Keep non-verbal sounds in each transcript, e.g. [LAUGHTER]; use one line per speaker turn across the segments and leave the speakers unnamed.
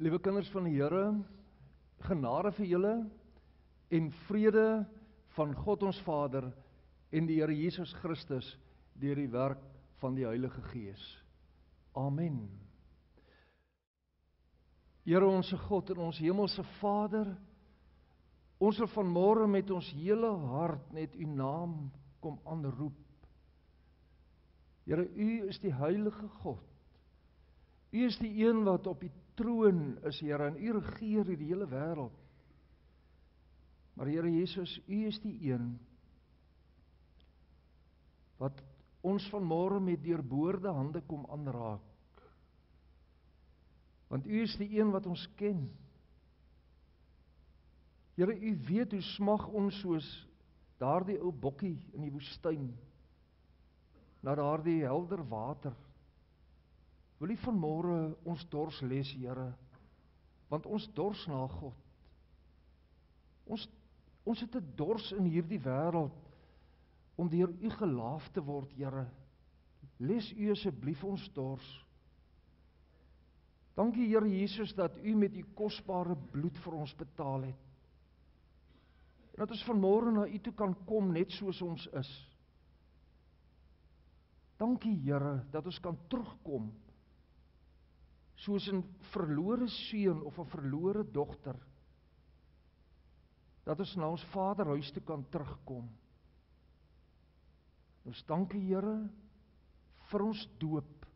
Liewe kinders van die Here, genade vir julle en vrede van God ons Vader en die Here Jesus Christus deur die werk van die Heilige Gees. Amen. Here onsse God en ons hemelse Vader, ons wil vanmôre met ons hele hart net u naam kom aanroep. Here, u is die heilige God. U is die een wat op die troon is, Here, en U regeer hierdie hele wêreld. Maar Here Jesus, U is die een wat ons vanmôre met deurboorde hande kom aanraak. Want U is die een wat ons ken. Here, U weet hoe smag ons soos daardie ou bokkie in die woestyn na daardie helder water. Wil U vanmôre ons dors les, Here? Want ons dors na God. Ons ons het 'n dors in hierdie wêreld om deur U gelaaf te word, Here. Les U asseblief ons dors. Dankie Here Jesus dat U met U kosbare bloed vir ons betaal het. En dat ons vanmôre na U toe kan kom net soos ons is. Dankie Here dat ons kan terugkom soos 'n verlore seun of 'n verlore dogter dat ons na ons Vaderhuis toe kan terugkom. Ons dankie Here vir ons doop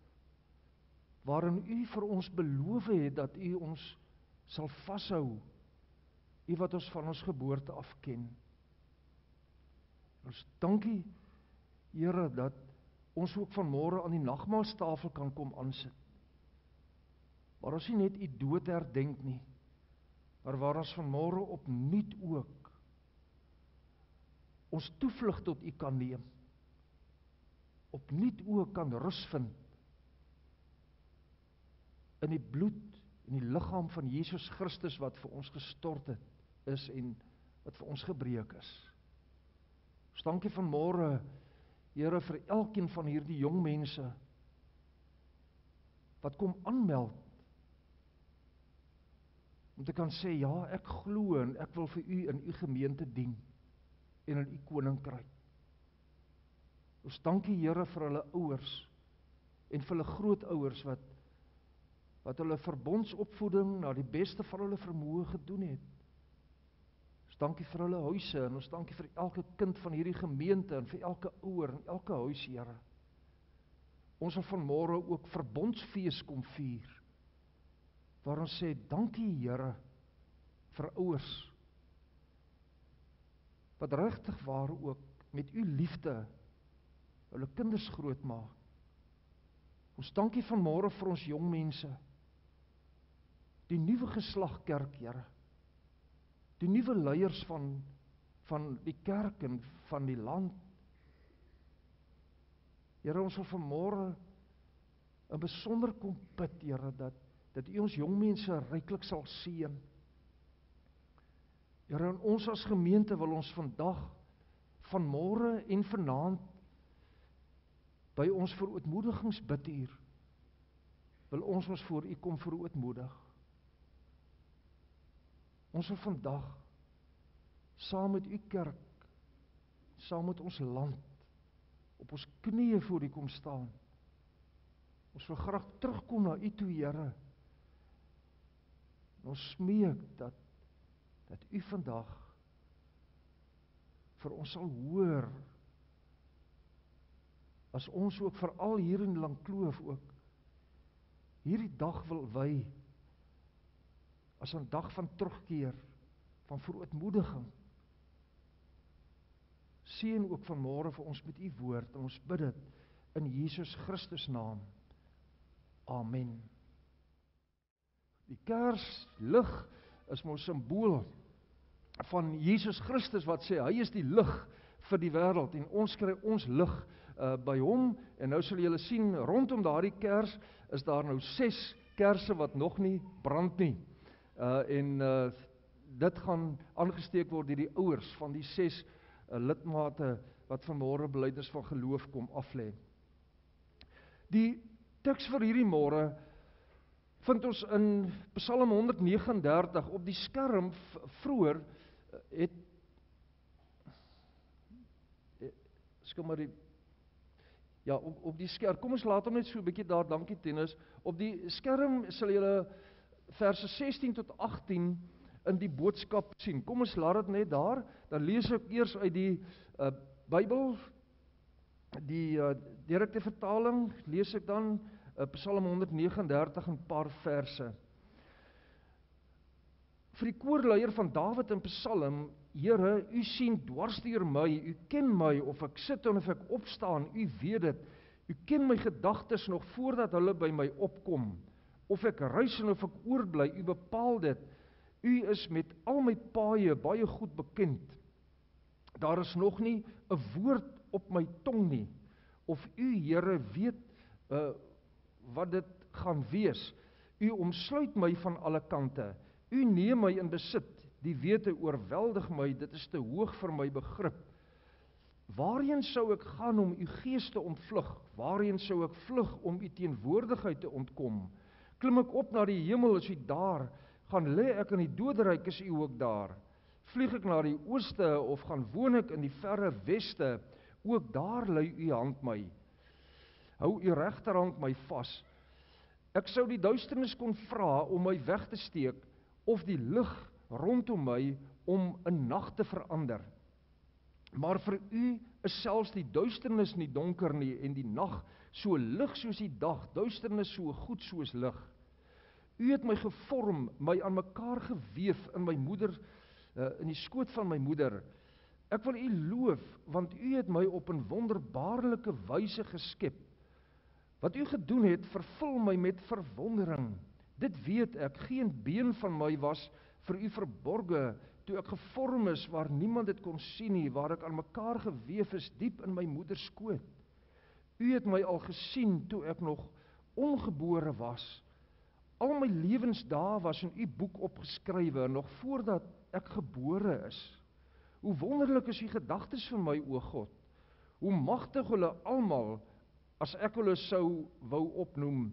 waarin U vir ons beloof het dat U ons sal vashou. U wat ons van ons geboorte af ken. Ons dankie Here dat ons ook vanmôre aan die nagmaaltafel kan kom aansit. Maar ons nie net u dood herdenk nie, maar waar ons vanmôre opnuut ook ons toevlug tot u kan neem. Opnuut ook kan rus vind in die bloed en die liggaam van Jesus Christus wat vir ons gestort het is en wat vir ons gebreek is. Ons dankie vanmôre Here vir elkeen van hierdie jong mense wat kom aanmeld om te kan sê ja, ek glo en ek wil vir u in u gemeente dien en in u koninkryk. Ons dankie Here vir hulle ouers en vir hulle grootouers wat wat hulle verbondsopvoeding na die beste van hulle vermoë gedoen het. Ons dankie vir hulle huise en ons dankie vir elke kind van hierdie gemeente en vir elke ouer en elke huis, Here. Ons wil vanmôre ook verbondsfees kom vier waar ons sê dankie Here vir ouers wat regtig waar ook met u liefde hulle kinders grootmaak. Ons dankie vanmôre vir ons jong mense. Die nuwe geslag kerk, Here. Die nuwe leiers van van die kerk en van die land. Here, ons wil vanmôre 'n besonder kom bid, Here, dat dat U ons jong mense ryklik sal seën. Here, ons as gemeente wil ons vandag van môre en vanaand by ons verootmoedigings bid hier. Wil ons ons voor U kom verootmoedig. Ons wil vandag saam met U kerk, saam met ons land op ons knieë voor U kom staan. Ons wil graag terugkom na U toe, Here. Ons smeek dat dat u vandag vir ons sal hoor as ons ook veral hier in Langkloof ook hierdie dag wil wy as 'n dag van terugkeer van verootmoediging. Seën ook vanmôre vir ons met u woord en ons bid dit in Jesus Christus naam. Amen Die kerslig is mos simbool van Jesus Christus wat sê hy is die lig vir die wêreld en ons kry ons lig uh, by hom en nou sal julle sien rondom daardie kers is daar nou 6 kersse wat nog nie brand nie. Uh en uh dit gaan aangesteek word deur die ouers van die 6 uh, lidmate wat vanmôre belydenis van geloof kom aflê. Die teks vir hierdie môre vind ons in Psalm 139 op die skerm vroeër het skom maar die ja op op die skerm kom ons laat hom net so 'n bietjie daar dankie tennis op die skerm sal julle verse 16 tot 18 in die boodskap sien. Kom ons laat dit net daar dan lees ek eers uit die uh, Bybel die uh, direkte vertaling lees ek dan uh, Psalm 139 'n paar verse vir die koorleier van Dawid in Psalm Here, u sien dwarsteer my, u ken my of ek sit of ek opstaan, u weet dit. U ken my gedagtes nog voordat hulle by my opkom. Of ek reis en of ek oorbly, u bepaal dit. U is met al my paaie baie goed bekend. Daar is nog nie 'n woord op my tong nie. Of u Here weet uh wat dit gaan wees. U omsluit my van alle kante. U neem my in besit. Die wete oorweldig my, dit is te hoog vir my begrip. Waarheen sou ek gaan om u gees te ontvlug? Waarheen sou ek vlug om u teenwoordigheid te ontkom? Klim ek op na die hemel, is u daar? Gaan lê ek in die doderyk, is u ook daar? Vlieg ek na die ooste of gaan woon ek in die verre weste? Ook daar lê u hand my. Hou u regterhand my vas. Ek sou die duisternis kon vra om my weg te steek of die lig rondom my om 'n nag te verander. Maar vir u is selfs die duisternis nie donker nie en die nag so lig soos die dag, duisternis so goed soos lig. U het my gevorm, my aan mekaar gewewe in my moeder uh, in die skoot van my moeder. Ek wil u loof want u het my op 'n wonderbaarlike wyse geskep. Wat u gedoen het, vervul my met verwondering. Dit weet ek, geen been van my was vir u verborge toe ek gevorm is waar niemand dit kon sien nie, waar ek aan mekaar gewewe is diep in my moeder skoot. U het my al gesien toe ek nog ongebore was. Al my lewensdae was in u boek opgeskrywe nog voordat ek gebore is. Hoe wonderlik is u gedagtes vir my o God. Hoe magtig hulle almal as ek hulle sou wou opnoem.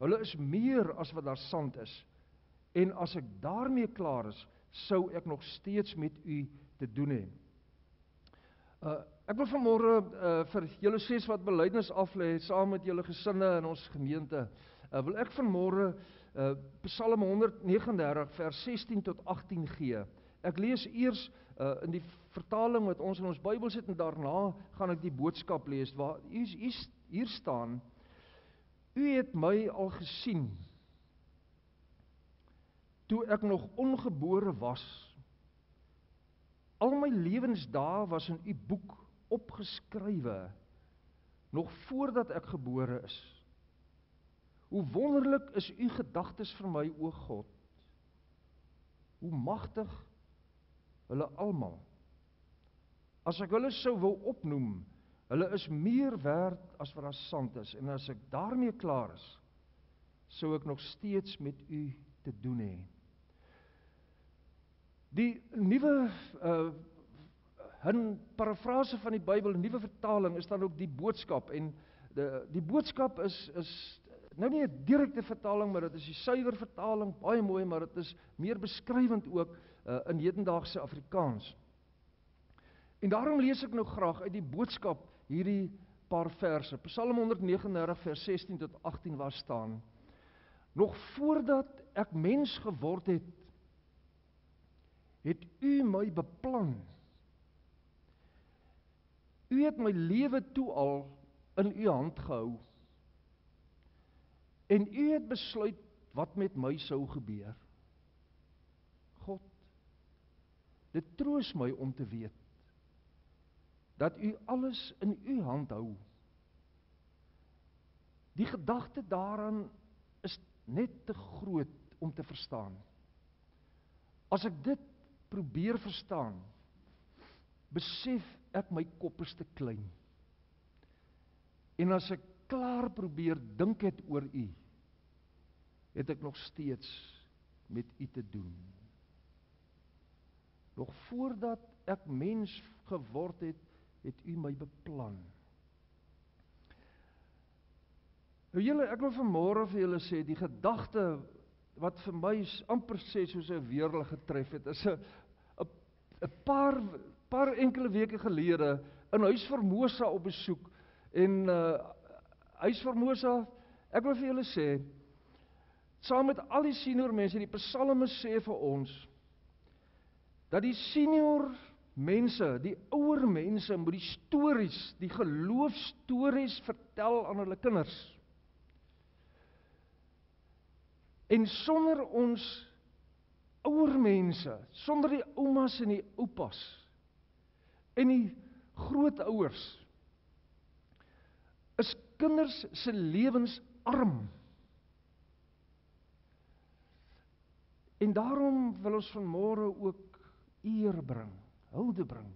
Hulle is meer as wat daar sand is. En as ek daarmee klaar is, sou ek nog steeds met u te doen hê. Uh ek wil vanmôre uh vir julle ses wat belydenis aflê saam met julle gesinne in ons gemeente. Uh wil ek vanmôre uh Psalm 139 vers 16 tot 18 gee. Ek lees eers uh in die vertaling wat ons in ons Bybel sit en daarna gaan ek die boodskap lees waar hier hier staan U het my al gesien toe ek nog ongebore was. Al my lewensdae was in u boek opgeskrywe nog voordat ek gebore is. Hoe wonderlik is u gedagtes vir my o God. Hoe magtig hulle almal. As ek hulle sou wil opnoem, hulle is meer werd as wat daar sand is en as ek daarmee klaar is, sou ek nog steeds met u te doen hê. Die nuwe uh hun parafrase van die Bybel, nuwe vertaling is dan ook die boodskap en die die boodskap is is nou nie 'n direkte vertaling maar dit is die suiwer vertaling, baie mooi, maar dit is meer beskrywend ook uh in hedendaagse Afrikaans. En daarom lees ek nou graag uit die boodskap hierdie paar verse. Psalm 139 vers 16 tot 18 waar staan: Nog voordat ek mens geword het, het u my beplan. U het my lewe toe al in u hand gehou. En u het besluit wat met my sou gebeur. God, dit troos my om te weet dat u alles in u hand hou. Die gedagte daaraan is net te groot om te verstaan. As ek dit probeer verstaan, besef ek my kop is te klein. En as ek klaar probeer dink het oor u, het ek nog steeds met u te doen. Nog voordat ek mens geword het, het u my beplan. Nou julle, ek wil vanmôre vir julle sê die gedagte wat vir my amper sê soos 'n weerlig getref het, is 'n 'n paar paar enkele weke gelede in Huis Formosa op besoek en uh Huis Formosa, ek wil vir julle sê saam met al die senior mense, die psalme sê vir ons dat die senior mense, die ouer mense moet die stories, die geloofstories vertel aan hulle kinders. En sonder ons ouer mense, sonder die oumas en die oupas en die grootouers is kinders se lewens arm. En daarom wil ons vanmôre ook eer bring, hulde bring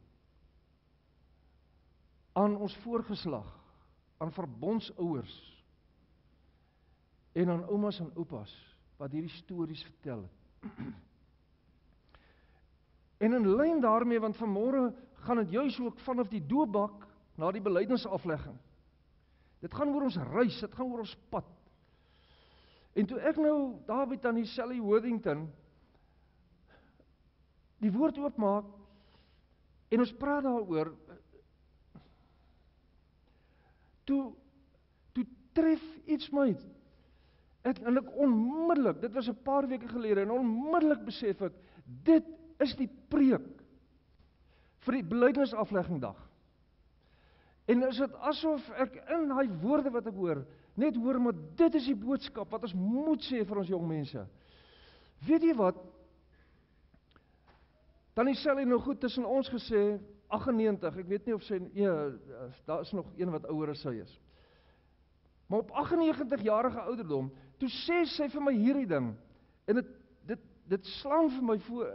aan ons voorgeslag, aan verbondsouers en aan oumas en oupas wat hierdie stories vertel het. [CLEARS THROAT] En in lyn daarmee want vanmôre gaan dit juis ook vanaf die doopbak na die belydenisaflegging. Dit gaan oor ons reis, dit gaan oor ons pad. En toe ek nou daar by tannie Sally Worthington die woord oopmaak en ons praat daaroor toe toe tref iets my Ek en ek onmiddellik, dit was 'n paar weke gelede en onmiddellik besef ek dit is die preek vir die belydenisafleggingdag. En is dit asof ek in daai woorde wat ek hoor, net hoor maar dit is die boodskap wat ons moet sê vir ons jong mense. Weet jy wat? Tannie Sally nou goed tussen ons gesê 98. Ek weet nie of sy ja, daar is nog een wat ouer as sy is. Maar op 98 jarige ouderdom toe sê sy vir my hierdie ding en dit dit dit slaan vir my voor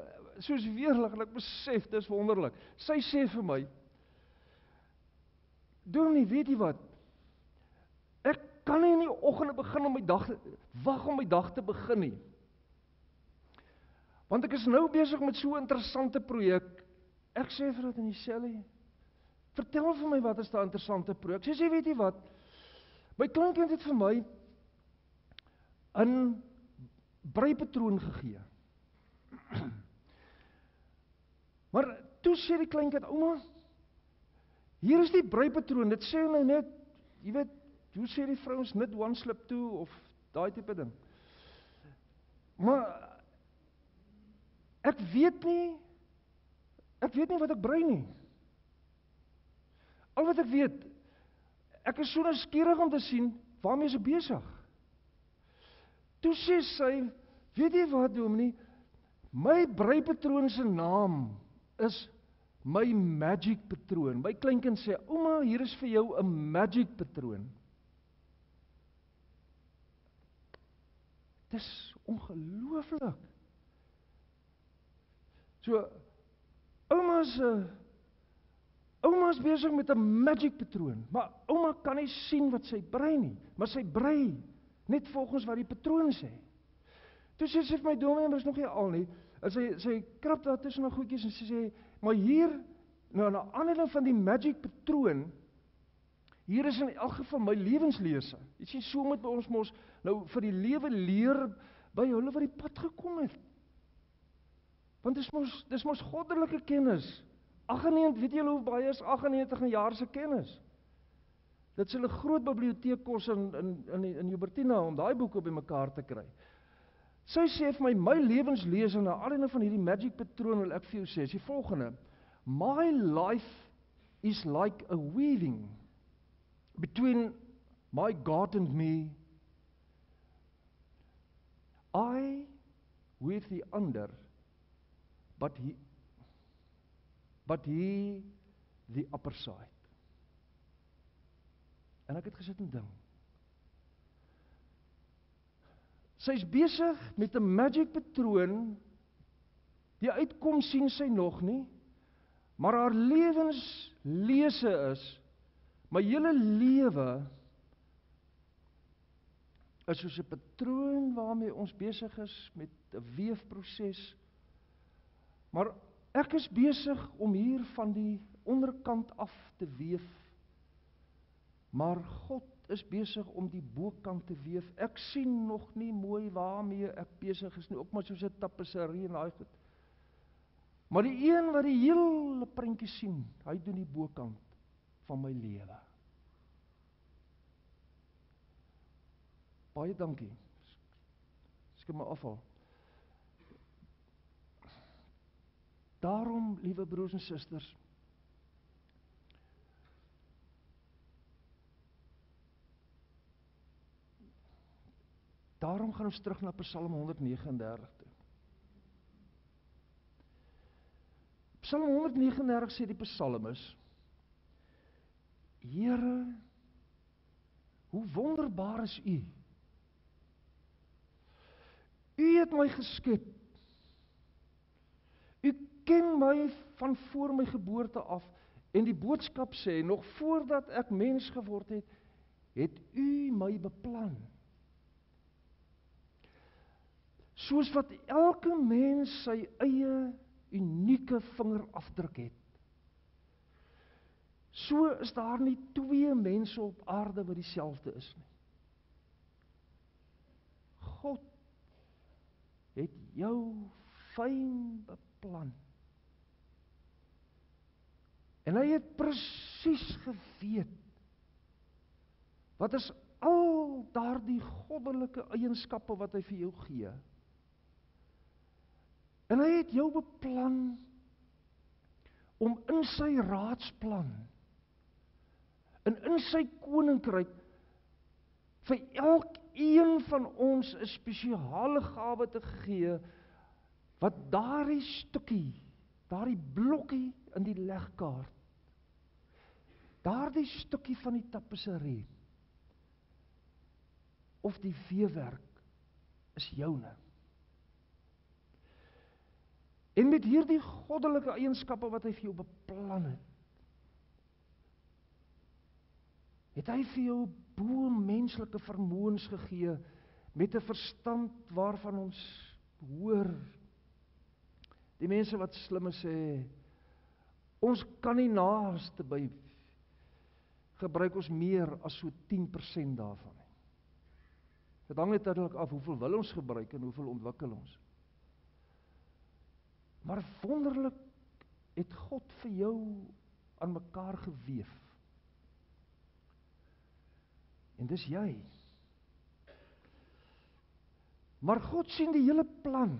soos weerlig en ek besef dis wonderlik. Sy sê vir my Doen nie, weet jy wat? Ek kan nie in die oggende begin om my dag wag om my dag te begin nie. Want ek is nou besig met so 'n interessante projek. Ek sê vir dit in dieselfde Vertel vir my wat is daai interessante projek? Sy sê weet jy wat? My kleinkind het vir my 'n breipatroon gegee. [CLEARS THROAT] Maar toe sê die kleinkind, ouma, hier is die breipatroon. Dit sê nou net, jy weet, hoe sê die vrouens net one slip toe of daai tipe ding. Maar ek weet nie ek weet nie wat ek brei nie. Al wat ek weet, ek is so skieurig om te sien waarmee sy besig. Toe sê sy, weet jy wat Dominee, my breipatroon se naam is my magic patroon. My kleinkind sê, "Ouma, hier is vir jou 'n magic patroon." Dis ongelooflik. So ouma se Ouma's besig met 'n magic patroon, maar ouma kan nie sien wat sy brei nie, maar sy brei net volgens wat die patroon sê. Toe sê sy vir my dominee, maar is nog nie al nie. En sy sy krap daar tussen nog goedjies en sy sê, "Maar hier nou na aanleiding van die magic patroon hier is in elk geval my lewenslese. Jy sien so moet ons mos nou vir die lewe leer by hulle wat die pad gekom het. Want dis mos dis mos goddelike kennis. 98, weet julle hoe baie is 98 jaar se kennis? Dit sal 'n groot biblioteek kos in in in in Jubertina om daai boeke bymekaar te kry. Sy sê vir my my lewenslesing na al een van hierdie magic patrone wil ek vir jou sê, is die volgende: My life is like a weaving between my God and me. I with the under but he but he the upper side. En ek het gesit en dink. Sy's besig met 'n magic patroon. Die uitkom sien sy nog nie. Maar haar lewenslese is my hele lewe is soos 'n patroon waarmee ons besig is met 'n weefproses. Maar ek is besig om hier van die onderkant af te weef Maar God is besig om die bokant te weef. Ek sien nog nie mooi waarmee ek besig is nie, ook maar soos 'n tapisserie en daai goed. Maar die een wat die hele prentjie sien, hy doen die bokant van my lewe. Baie dankie. Skep my afval. Daarom, liewe broers en susters, Daarom gaan ons terug na Psalm 139 toe. Psalm 139 sê die psalmis: Here, hoe wonderbaar is U. U het my geskep. Ken my van voor my geboorte af en die boodskap sê nog voordat ek mens geword het, het U my beplan. Soos wat elke mens sy eie unieke vingerafdruk het. So is daar nie twee mense op aarde wat dieselfde is nie. God het jou fyn beplan. En hy het presies geweet wat is al daardie goddelike eienskappe wat hy vir jou gee. En hy het jou beplan om in sy raadsplan en in sy koninkryk vir elkeen van ons 'n spesiale gawe te gee wat daardie stukkie, daardie blokkie in die legkaart daardie stukkie van die tapisserie of die veewerk is joune. En met hierdie goddelike eienskappe wat hy vir jou beplan het, het hy vir jou bo menslike vermoëns gegee met 'n verstand waarvan ons hoor die mense wat slimme sê ons kan nie naaste by gebruik ons meer as so 10% daarvan nie. Dit hang natuurlik af hoeveel wil ons gebruik en hoeveel ontwikkel ons. Maar wonderlik het God vir jou aan mekaar geweef. En dis jy. Maar God sien die hele plan.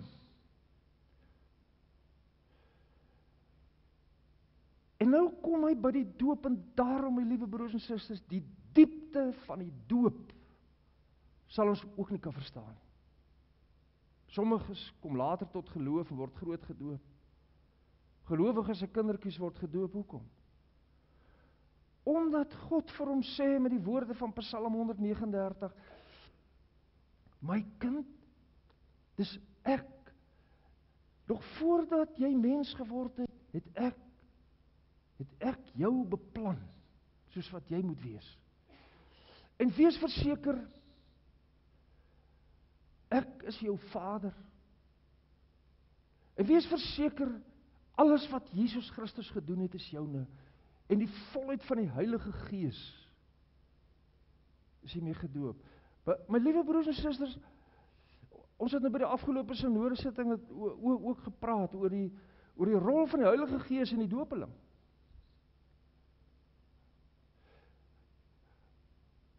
En nou kom hy by die doop en daarom my liewe broers en susters, die diepte van die doop sal ons ook nie kan verstaan nie. Sommiges kom later tot geloof en word groot gedoop. Gelowiges se kindertjies word gedoop hoekom? Omdat God vir hom sê met die woorde van Psalm 139: My kind, dis ek. Nog voordat jy mens geword het, het ek het ek jou beplan soos wat jy moet wees. En wees verseker ek is jou Vader. En wees verseker alles wat Jesus Christus gedoen het is joune en die volheid van die Heilige Gees is hiermee gedoop. My, my liewe broers en susters, ons het nou by die afgelope sinode sitting ook gepraat oor die oor die rol van die Heilige Gees in die doopeling.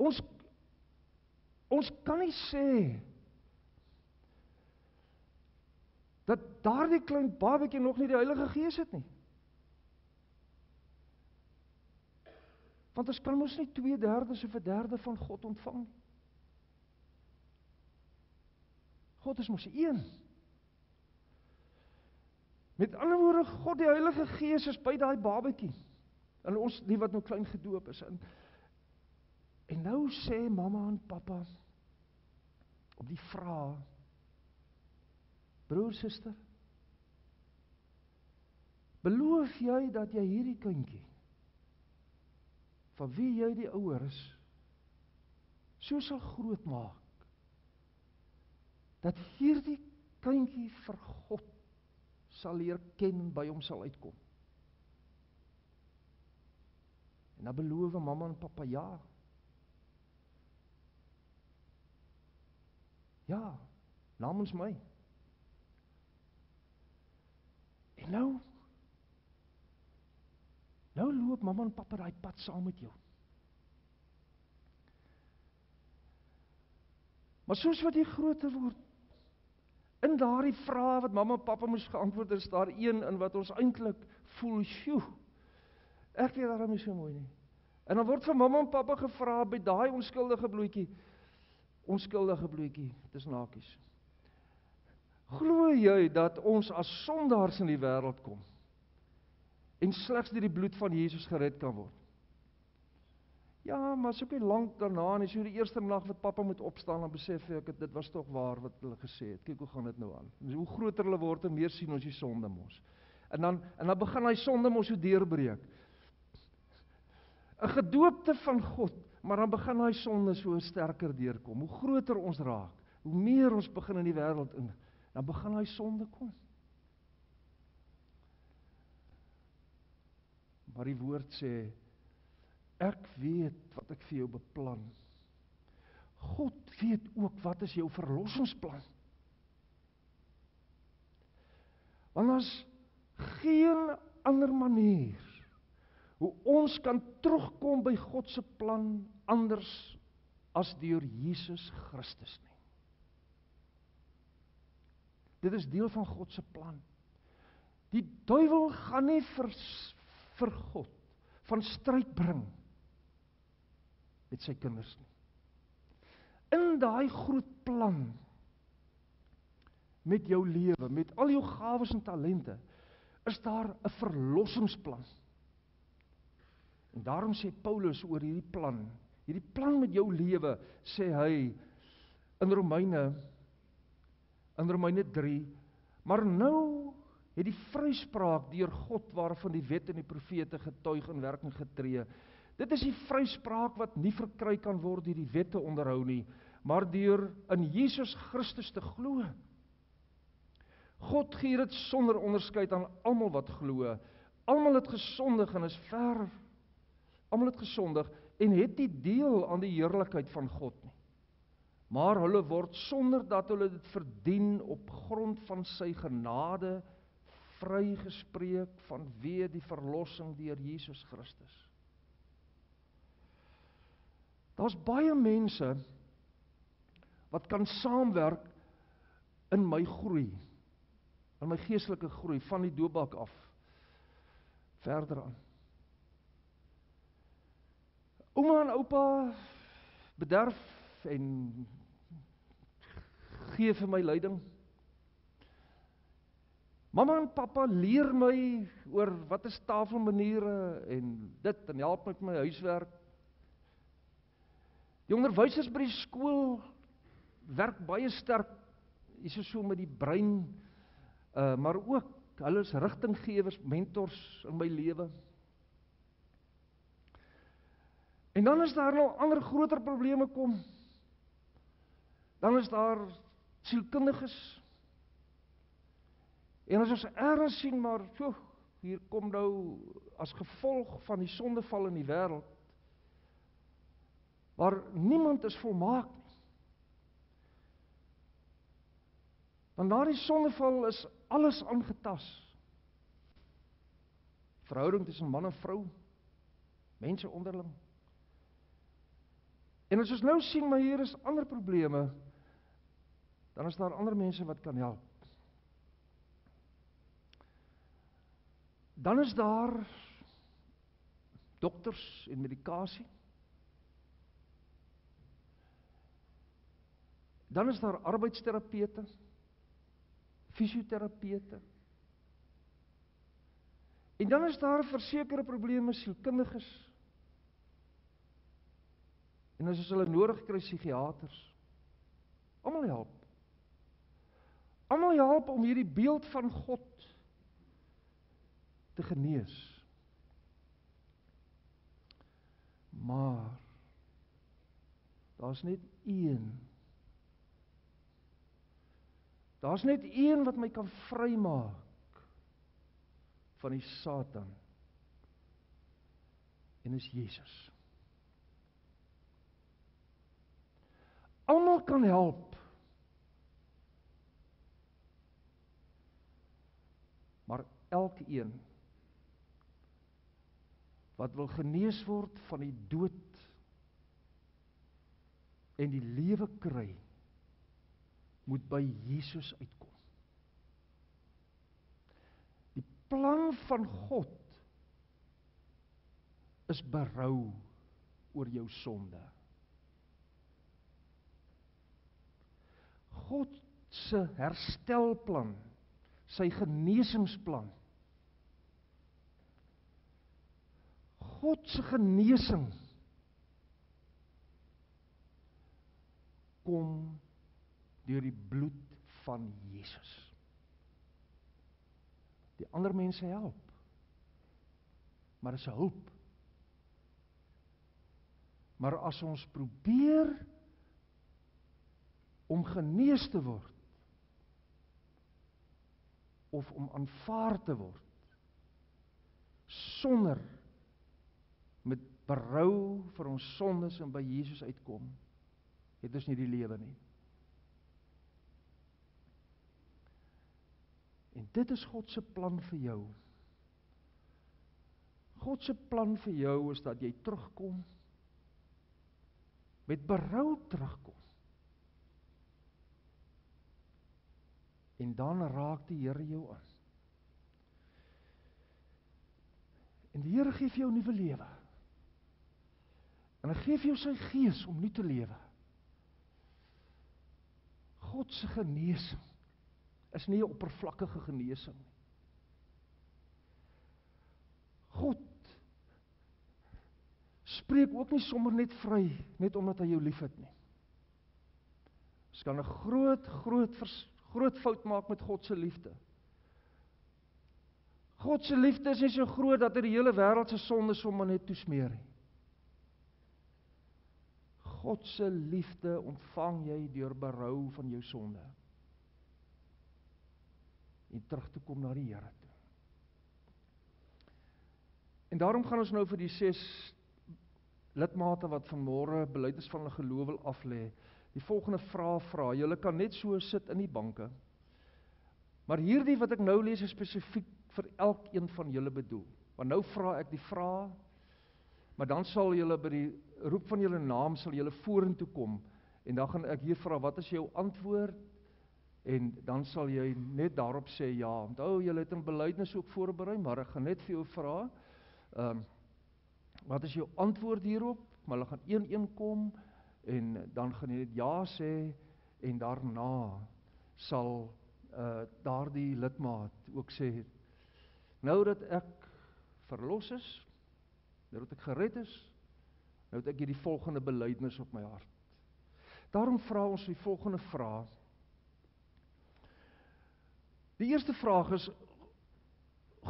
Ons ons kan nie sê dat daardie klein babatjie nog nie die Heilige Gees het nie. Want ons kan mos nie 2/3 of 'n derde van God ontvang nie. God is mos een. Met ander woorde, God die Heilige Gees is by daai babatjie. En ons die wat nou klein gedoop is in En nou sê mamma en pappa op die vraag Broer, suster, beloof jy dat jy hierdie kindjie van wie jy die ouer is so sal grootmaak dat hierdie kindjie vir God sal leer ken by hom sal uitkom. En dan beloof mamma en pappa ja. Ja, namens my. En nou nou loop mamma en pappa daai pad saam met jou. Maar soos wat jy groter word, in daardie vrae wat mamma en pappa moes geantwoord het, is daar een in wat ons eintlik voel, "Sjoe, ek weet daarom nie so mooi nie." En dan word vir mamma en pappa gevra by daai onskuldige bloetjie, onskuldige bloetjie, tussen hakies. Glo jy dat ons as sondaars in die wêreld kom en slegs deur die bloed van Jesus gered kan word? Ja, maar so 'n bietjie lank daarna en as jy die eerste nag wat pappa moet opstaan dan besef ek dit was tog waar wat hulle gesê het. Kyk hoe gaan dit nou aan. Hoe groter hulle word, hoe meer sien ons die sonde mos. En dan en dan begin hy sonde mos so deurbreek. 'n Gedoopte van God, maar dan begin hy sonde so sterker deurkom. Hoe groter ons raak, hoe meer ons begin in die wêreld in, dan begin hy sonde kom. Maar die woord sê Ek weet wat ek vir jou beplan. God weet ook wat is jou verlossingsplan. Want as geen ander manier hoe ons kan terugkom by God se plan anders as deur Jesus Christus nie. Dit is deel van God se plan. Die duiwel gaan nie vir vir God van stryd bring met sy kinders nie. In daai groot plan met jou lewe, met al jou gawes en talente, is daar 'n verlossingsplan. En daarom sê Paulus oor hierdie plan, hierdie plan met jou lewe, sê hy in Romeine in Romeine 3, maar nou het die vryspraak deur God waarvan die wet en die profete getuig in werking getree Dit is die vryspraak wat nie verkry kan word deur die wette onderhou nie, maar deur in Jesus Christus te glo. God gee dit sonder onderskeid aan almal wat glo. Almal het gesondig en is ver. Almal het gesondig en het nie deel aan die heerlikheid van God nie. Maar hulle word sonder dat hulle dit verdien op grond van sy genade vrygespreek vanweë die verlossing deur Jesus Christus. Daar's baie mense wat kan saamwerk in my groei. In my geestelike groei van die doopbak af verder aan. Ouma en oupa bederf en gee vir my leiding. Mamma en pappa leer my oor wat is tafelmaniere en dit en help met my huiswerk. Die onderwysers by die skool werk baie sterk hierso so met die brein uh maar ook hulle is rigtinggewers, mentors in my lewe. En dan is daar nou ander groter probleme kom. Dan is daar sielkundiges. En as ons erns sien maar, so hier kom nou as gevolg van die sondeval in die wêreld waar niemand is volmaak nie. Want na die sondeval is alles aangetas. Verhouding tussen man en vrou, mense onderling. En as ons nou sien maar hier is ander probleme, dan is daar ander mense wat kan help. Dan is daar dokters en medikasie. Dan is daar arbeidsterapeute, fisioterapeute. En dan is daar versekerde probleme sielkundiges. En as hulle nodig kry psigiaters. Almal help. Almal help om hierdie beeld van God te genees. Maar daar's net een Daar's net een wat my kan vrymaak van die Satan. En dis Jesus. almal kan help. Maar elkeen wat wil genees word van die dood en die lewe kry, moet by Jesus uitkom. Die plan van God is berou oor jou sonde. God se herstelplan, sy genesingsplan God se genesing kom deur die bloed van Jesus. Die ander mense help. Maar dit is 'n hulp. Maar as ons probeer om genees te word of om aanvaar te word sonder met berou vir ons sondes en by Jesus uitkom, het ons nie die lewe nie. En dit is God se plan vir jou. God se plan vir jou is dat jy terugkom met berou terugkom. En dan raak die Here jou aan. En die Here gee vir jou 'n nuwe lewe. En hy gee vir jou sy gees om nuut te lewe. God se genesing is nie 'n oppervlakkige genesing nie. God spreek ook nie sommer net vry net omdat hy jou liefhet nie. Ons kan 'n groot groot groot fout maak met God se liefde. God se liefde is nie so groot dat hy die hele wêreld se sonde sommer net toesmeer nie. God se liefde ontvang jy deur berou van jou sonde. En terug te kom na die Here toe. En daarom gaan ons nou vir die ses lidmate wat vanmôre belydenis van hulle geloof wil aflê, die volgende vraag vra. Julle kan net so sit in die banke. Maar hierdie wat ek nou lees is spesifiek vir elkeen van julle bedoel. Want nou vra ek die vraag Maar dan sal julle by die roep van julle naam sal julle vorentoe kom en dan gaan ek hier vra wat is jou antwoord en dan sal jy net daarop sê ja. Onthou julle het 'n belydenis ook voorberei, maar ek gaan net vir jou vra. Ehm um, wat is jou antwoord hierop? Maar hulle gaan een-een kom en dan gaan jy net ja sê en daarna sal uh daardie lidmaat ook sê nou dat ek verlos is Nou dat ek gered is, nou het ek hierdie volgende belydenis op my hart. Daarom vra ons die volgende vraag. Die eerste vraag is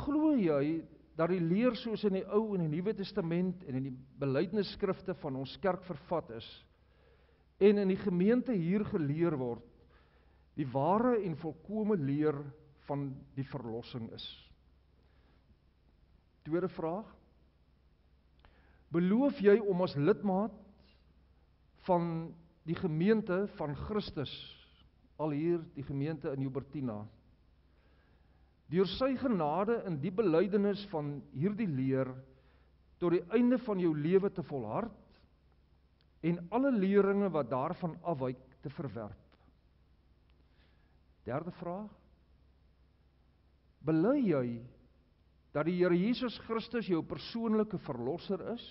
glo jy dat die leer soos in die Ou en die Nuwe Testament en in die belydenisskrifte van ons kerk vervat is en in die gemeente hier geleer word die ware en volkomme leer van die verlossing is. Tweede vraag Beloof jy om as lidmaat van die gemeente van Christus al hier die gemeente in Joubertina deur sy genade in die belydenis van hierdie leer tot die einde van jou lewe te volhard en alle leringe wat daarvan afwyk te verwerp. Derde vraag. Bely jy dat die Here Jesus Christus jou persoonlike verlosser is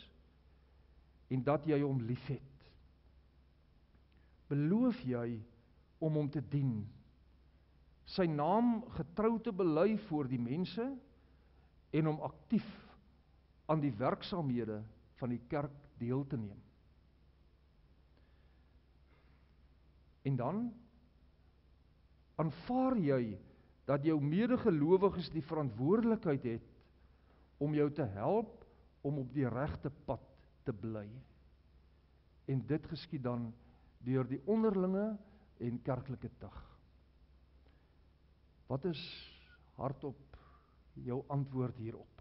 en dat jy hom liefhet. Beloof jy om hom te dien? Sy naam getrou te bely voor die mense en om aktief aan die werksamehede van die kerk deel te neem. En dan aanvaar jy dat jou medegelowiges die verantwoordelikheid het om jou te help om op die regte pad te bly. En dit geskied dan deur die onderlinge en kerklike tug. Wat is hardop jou antwoord hierop?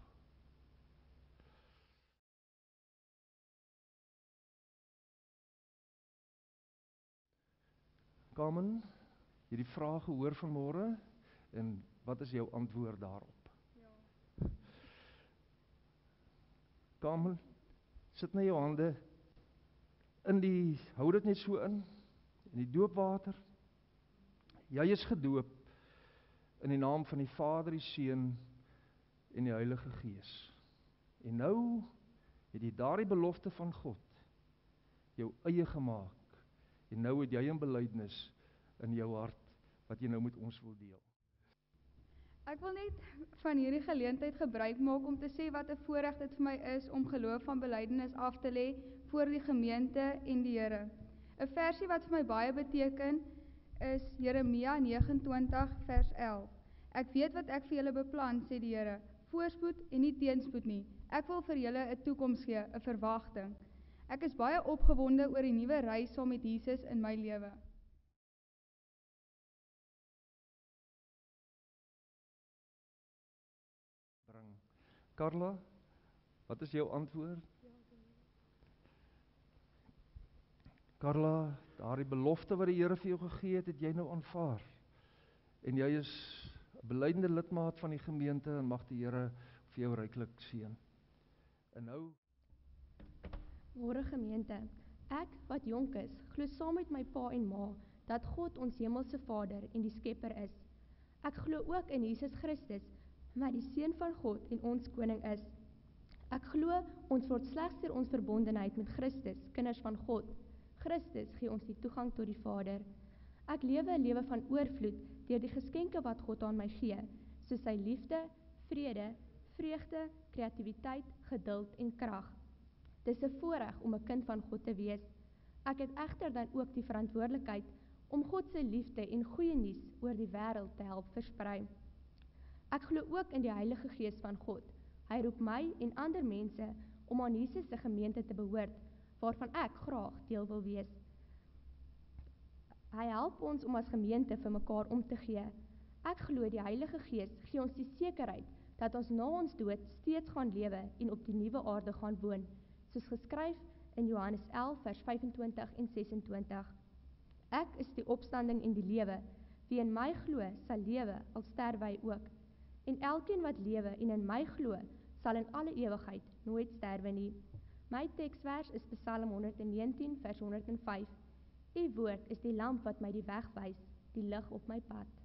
Carmen, jy het die vraag gehoor vanmôre en wat is jou antwoord daarop?
Ja.
Carmen, sit net jou hande in die hou dit net so in in die doopwater. Jy is gedoop in die naam van die Vader, die Seun en die Heilige Gees. En nou het jy daardie belofte van God jou eie gemaak En nou het jy 'n belydenis in jou hart wat jy nou met ons wil deel.
Ek wil net van hierdie geleentheid gebruik maak om te sê wat 'n voorreg dit vir my is om geloof van belydenis af te lê voor die gemeente en die Here. 'n Versie wat vir my baie beteken is Jeremia 29 vers 11. Ek weet wat ek vir julle beplan, sê die Here, voorspoed en nie teenspoed nie. Ek wil vir julle 'n toekoms gee, 'n verwagting. Ek is baie opgewonde oor die nuwe reis saam met Jesus in my lewe.
Bring. Karla, wat is jou antwoord? Karla, daardie belofte wat die Here vir jou gegee het, het jy nou aanvaar. En jy is 'n belydende lidmaat van die gemeente en mag die Here vir jou ryklik seën. En nou
Môre gemeente, ek wat jonk is, glo saam met my pa en ma dat God ons hemelse Vader en die Skepper is. Ek glo ook in Jesus Christus, wat die seun van God en ons koning is. Ek glo ons word slegs deur ons verbondenheid met Christus kinders van God. Christus gee ons die toegang tot die Vader. Ek lewe 'n lewe van oorvloed deur die geskenke wat God aan my gee, soos sy liefde, vrede, vreugde, kreatiwiteit, geduld en krag. Dis 'n voorreg om 'n kind van God te wees. Ek het egter dan ook die verantwoordelikheid om God se liefde en goeie nuus oor die wêreld te help versprei. Ek glo ook in die Heilige Gees van God. Hy roep my en ander mense om aan Jesus se gemeente te behoort, waarvan ek graag deel wil wees. Hy help ons om as gemeente vir mekaar om te gee. Ek glo die Heilige Gees gee ons die sekerheid dat ons na ons dood steeds gaan lewe en op die nuwe aarde gaan woon soos geskryf in Johannes 11 vers 25 en 26. Ek is die opstanding en die lewe. Wie in my glo, sal lewe al sterwe hy ook. En elkeen wat lewe en in my glo, sal in alle ewigheid nooit sterwe nie. My teksvers is Psalm 119 vers 105. U woord is die lamp wat my die weg wys, die lig op my pad.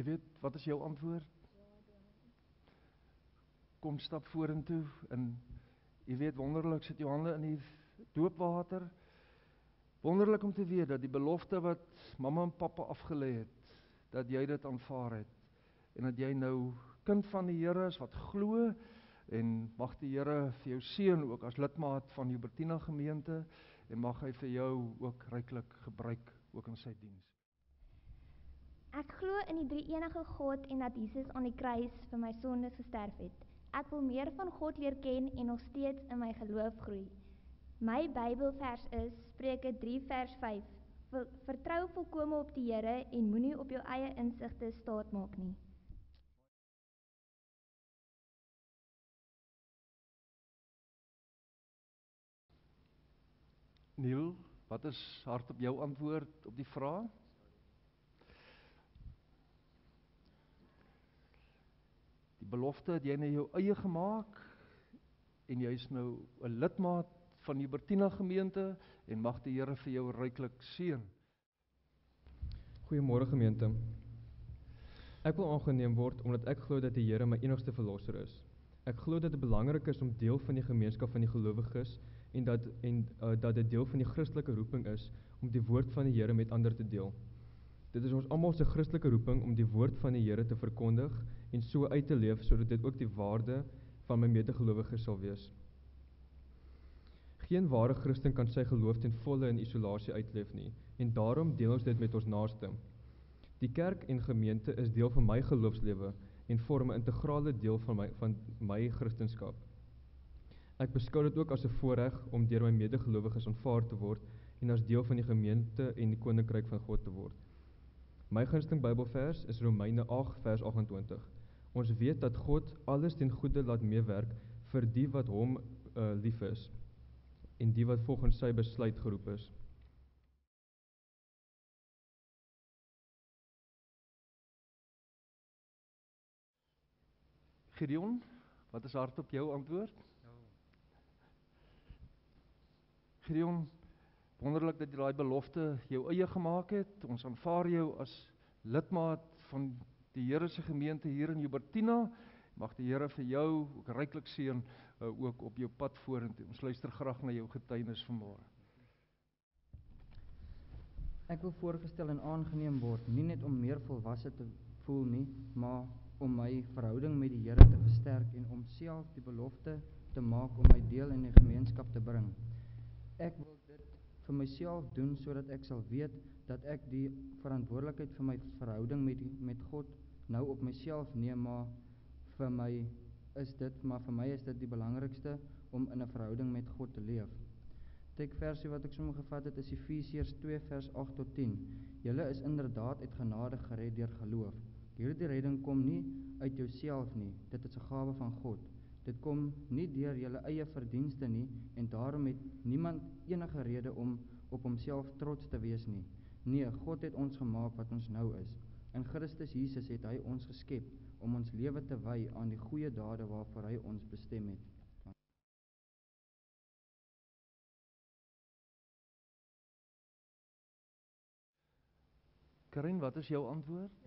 Jy weet, wat is jou antwoord? Kom stap vorentoe en jy weet wonderlik sit jou hande in die doopwater. Wonderlik om te weet dat die belofte wat mamma en pappa afgelê het, dat jy dit aanvaar het en dat jy nou kind van die Here is wat glo en mag die Here vir jou seën ook as lidmaat van Hubertina gemeente en mag hy vir jou ook ryklik gebruik ook in sy diens.
Ek glo in die drie enige God en dat Jesus aan die kruis vir my sondes gesterf het. Ek wil meer van God leer ken en nog steeds in my geloof groei. My Bybelvers is Spreuke 3 vers 5. Ver, vertrou volkome op die Here en moenie op jou eie insigte staat maak nie.
Neil, wat is hart op jou antwoord op die vraag? Belofte het jy nou jou eie gemaak en jy's nou 'n lidmaat van die Bertina gemeente en mag die Here vir jou ryklik seën.
Goeiemôre gemeente. Ek wil aangeneem word omdat ek glo dat die Here my enigste verlosser is. Ek glo dat dit belangrik is om deel van die gemeenskap van die gelowiges en dat en uh, dat dit deel van die Christelike roeping is om die woord van die Here met ander te deel. Dit is ons almal se Christelike roeping om die woord van die Here te verkondig en so uit te leef sodat dit ook die waarde van my medegelowiges sal wees. Geen ware Christen kan sy geloof ten volle in isolasie uitleef nie en daarom deel ons dit met ons naaste. Die kerk en gemeente is deel van my geloofslewe en vorm 'n integrale deel van my van my Christendom. Ek beskou dit ook as 'n voorreg om deur my medegelowiges aanvaar te word en as deel van die gemeente en die koninkryk van God te word. My gunsteling Bybelvers is Romeine 8 vers 28. Ons weet dat God alles ten goeie laat meewerk vir die wat hom uh, lief is en die wat volgens sy besluit geroep is.
Gideon, wat is hardop jou antwoord? Nou. Gideon, wonderlik dat jy daai belofte jou eie gemaak het. Ons aanvaar jou as lidmaat van die Here se gemeente hier in Joubertina. Mag die Here vir jou ook ryklik seën uh, ook op jou pad vorentoe. Ons luister graag na jou getuienis vanmôre.
Ek wil voorgestel en aangeneem word, nie net om meer volwasse te voel nie, maar om my verhouding met die Here te versterk en om self die belofte te maak om my deel in die gemeenskap te bring. Ek wil vir myself doen sodat ek sal weet dat ek die verantwoordelikheid vir my verhouding met met God nou op myself neem, maar vir my is dit maar vir my is dit die belangrikste om in 'n verhouding met God te leef. Tekversie wat ek sommer gevat het is Efesiërs 2 vers 8 tot 10. Julle is inderdaad uit genade gered deur geloof. Hierdie redding kom nie uit jouself nie. Dit is 'n gawe van God. Dit kom nie deur julle eie verdienste nie en daarom het niemand enige rede om op homself trots te wees nie. Nee, God het ons gemaak wat ons nou is. In Christus Jesus het hy ons geskep om ons lewe te wy aan die goeie dade waarvoor hy ons bestem het.
Karin, wat is jou antwoord?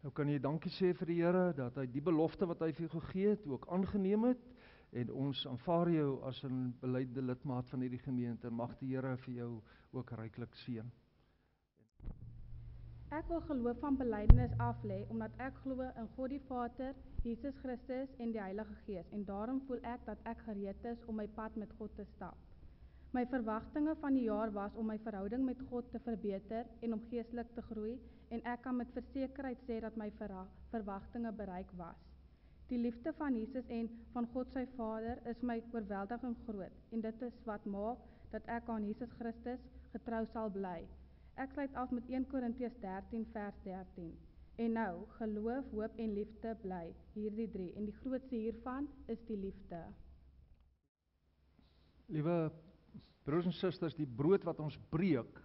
Nou kan jy dankie sê vir die Here dat hy die belofte wat hy vir jou gegee het ook aangeneem het en ons aanvaar jou as 'n beleide lidmaat van hierdie gemeente en mag die Here vir jou ook ryklik seën.
Ek wil geloof van belydenis af lê omdat ek glo in God die Vader, Jesus Christus en die Heilige Gees en daarom voel ek dat ek gereed is om my pad met God te stap. My verwagtinge van die jaar was om my verhouding met God te verbeter en om geestelik te groei en ek kan met versekerheid sê dat my verwagtinge bereik was. Die liefde van Jesus en van God sy Vader is my oorweldigend groot en dit is wat maak dat ek aan Jesus Christus getrou sal bly. Ek sluit af met 1 Korintiërs 13 vers 13. En nou, geloof, hoop en liefde bly, hierdie drie en die grootste hiervan is die liefde.
Liewe broers en susters, die brood wat ons breek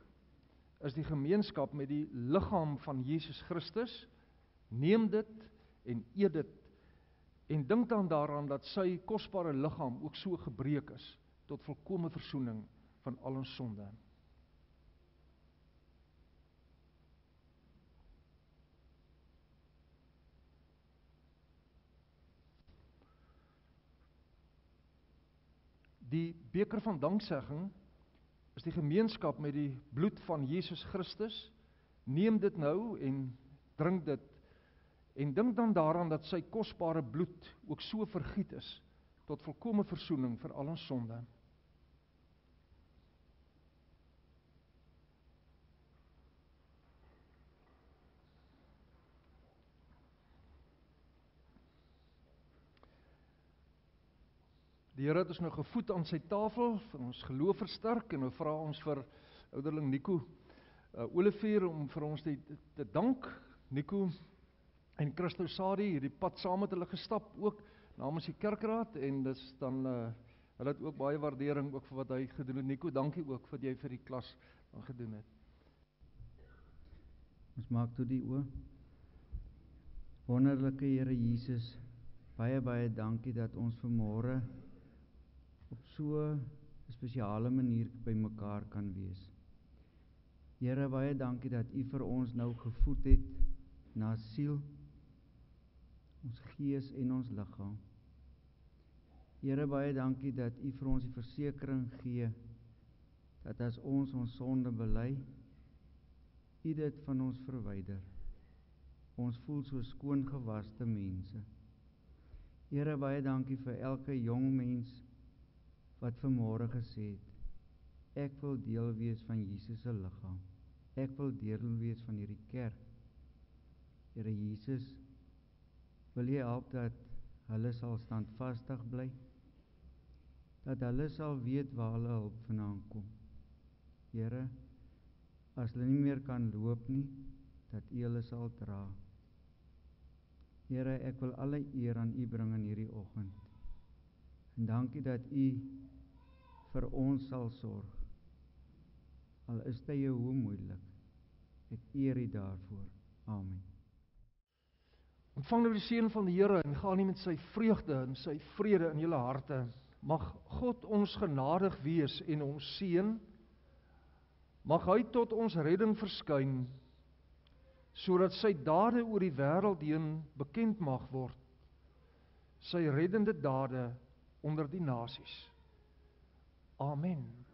is die gemeenskap met die liggaam van Jesus Christus. Neem dit en eet dit en dink dan daaraan dat sy kosbare liggaam ook so gebreek is tot volkomme verzoening van al ons sonde. Die beker van danksegging is die gemeenskap met die bloed van Jesus Christus. Neem dit nou en drink dit en dink dan daaraan dat sy kosbare bloed ook so vergiet is tot volkomme verzoening vir al ons sonde. Die Here het ons nou gevoed aan sy tafel, ons geloof versterk en nou vra ons vir ouderling Nico uh Olivier om vir ons te, te dank. Nico en Christo Sadi hierdie pad saam met hulle gestap ook namens die kerkraad en dis dan uh hulle het ook baie waardering ook vir wat hy gedoen het. Nico, dankie ook wat jy vir die klas dan gedoen het.
Ons maak toe die oë. Wonderlike Here Jesus, baie baie dankie dat ons vanmôre op so 'n spesiale manier bymekaar kan wees. Here baie dankie dat U vir ons nou gevoed het na siel, ons gees en ons liggaam. Here baie dankie dat U vir ons die versekering gee dat as ons ons sonde bely, U dit van ons verwyder. Ons voel so skoon gewaste mense. Here baie dankie vir elke jong mens wat vanmôre gesê het ek wil deel wees van Jesus se liggaam. Ek wil deel wees van hierdie kerk. Here Jesus, wil U help dat hulle sal standvastig bly? Dat hulle sal weet waar hulle hulp vandaan kom. Here, as hulle nie meer kan loop nie, dat U hulle sal dra. Here, ek wil alle eer aan U bring in hierdie oggend. En dankie dat U vir ons sal sorg. Al is dit hoe moeilik. Ek eer U daarvoor. Amen.
Ontvang nou die seën van die Here en gaan nie met sy vreugde en sy vrede in julle harte. Mag God ons genadig wees en ons seën. Mag hy tot ons redding verskyn sodat sy dade oor die wêreld heen bekend mag word. Sy reddende dade onder die nasies. Amen.